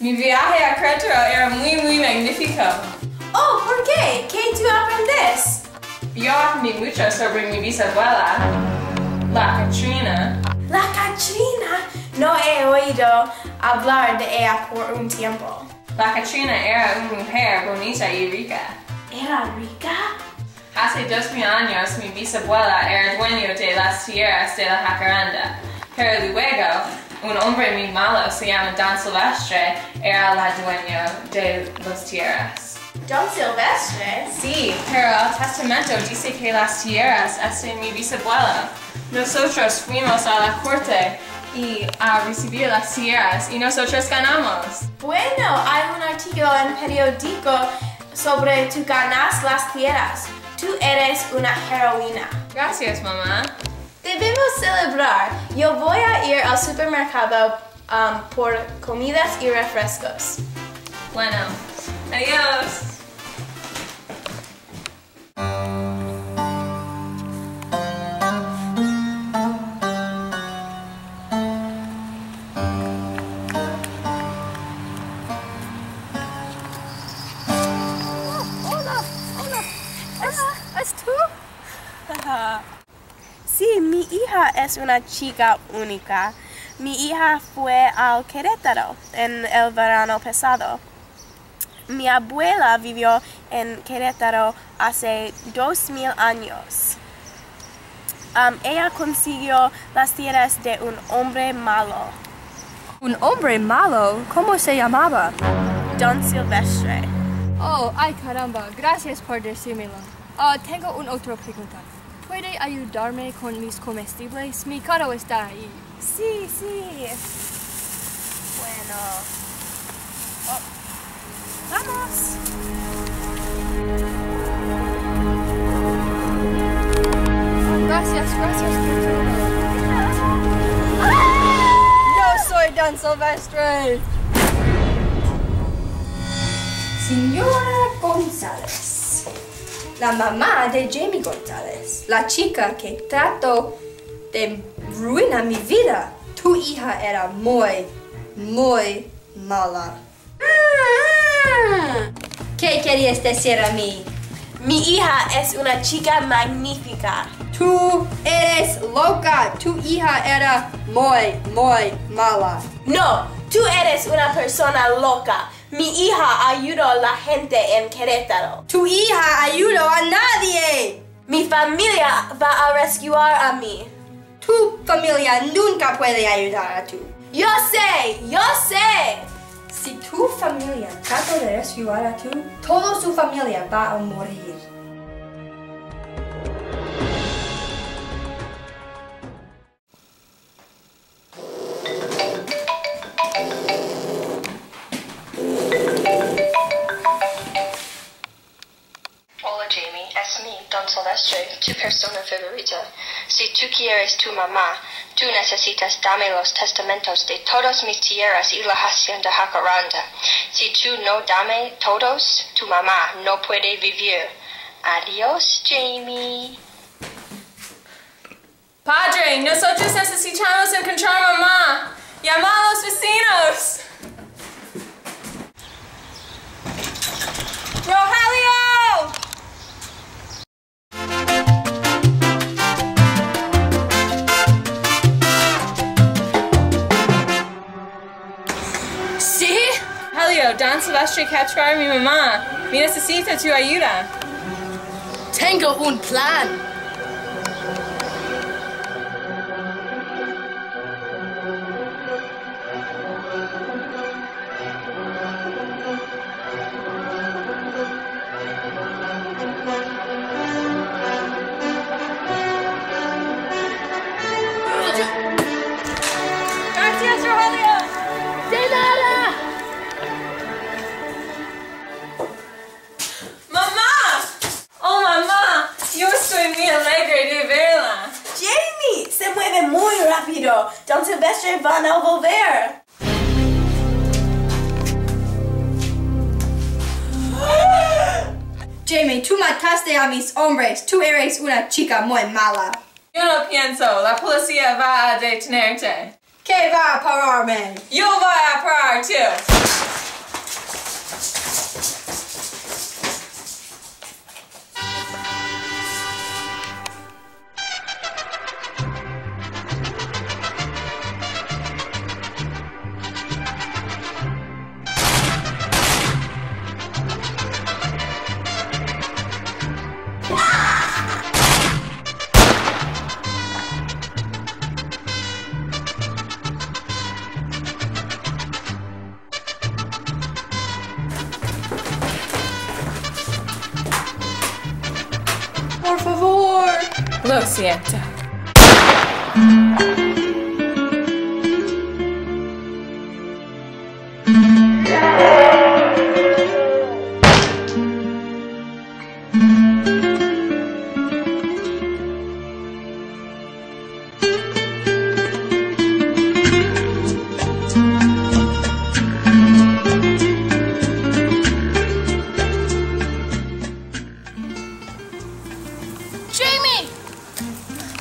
Mi viaje a Querétaro era muy, muy magnífico. Oh, ¿por qué? ¿Qué tú aprendes? Yo aprendí mucho sobre mi bisabuela, la Katrina. La Katrina. No he oído hablar de ella por un tiempo. La Katrina era una mujer bonita y rica. ¿Era rica? Hace dos mil años mi bisabuela era dueño de las tierras de la Jacaranda, pero luego un hombre muy malo se llama Don Silvestre era la dueño de las tierras. Don Silvestre. Sí, pero el testamento dice que las tierras es de mi bisabuela. Nosotros fuimos a la corte y a recibir las tierras y nosotros ganamos. Bueno, hay un artículo en periódico sobre tú ganas las tierras. Tú eres una heroína. Gracias, mamá. Debemos celebrar. Yo voy a ir al supermercado um, por comidas y refrescos. Bueno, adiós. Hija es una chica única. Mi hija fue al Querétaro en el verano pasado. Mi abuela vivió en Querétaro hace dos mil años. Um, ella consiguió las tierras de un hombre malo, Un hombre malo, ¿cómo se llamaba? Don Silvestre. Oh, ay caramba, gracias por decírmelo. Ah, tengo una otra pregunta. ¿Puede ayudarme con mis comestibles? Mi carro está ahí. Sí, sí. Bueno. Oh. Vamos. Oh, gracias, gracias por todo. Yo soy Dan Silvestre. Señora González, la mamá de Jamie González, la chica que trató de ruinar mi vida. Tu hija era muy, muy mala. ¿Qué querías decir a mí? Mi hija es una chica magnífica. Tú eres loca. Tu hija era muy, muy mala. No, tú eres una persona loca. Mi hija ayudó a la gente en Querétaro. Tu hija ayudó a nadie. Mi familia va a rescuar a mí. Tu familia nunca puede ayudar a tú. Yo sé, yo sé. Si tu familia trata de rescuar a tú, toda su familia va a morir. Don Silvestre, tu persona favorita. Si tú quieres tu mamá, tú necesitas darme los testamentos de todas mis tierras y la hacienda Jacaranda. Si tú no dame todos, tu mamá no puede vivir. Adiós, Jamie. Padre, nosotros necesitamos encontrar mamá. Llama a los vecinos. Silvestre capturar a mi mamá. Me necesita tu ayuda. Tengo un plan. Silvestre van a volver. Jamie, tú mataste a mis hombres. Tú eres una chica muy mala. Yo no pienso. La policía va a detenerte. ¿Qué va a pararme? Yo voy a parar too. Lo siento.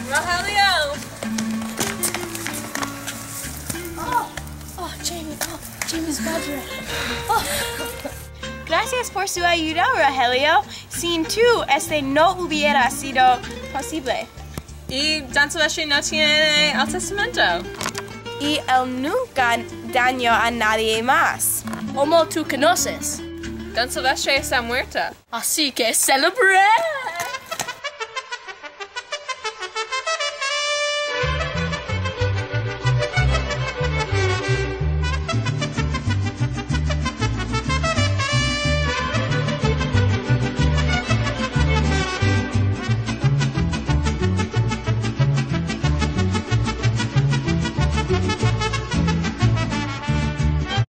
Rogelio. Oh, oh, Jamie, oh, Jamie's madre. Oh. Gracias por su ayuda, Rogelio. Sin tú, este no hubiera sido posible. Y Don Silvestre no tiene el testamento. Y él nunca dañó a nadie más. Como tú conoces. Don Silvestre está muerto. Así que celebrar.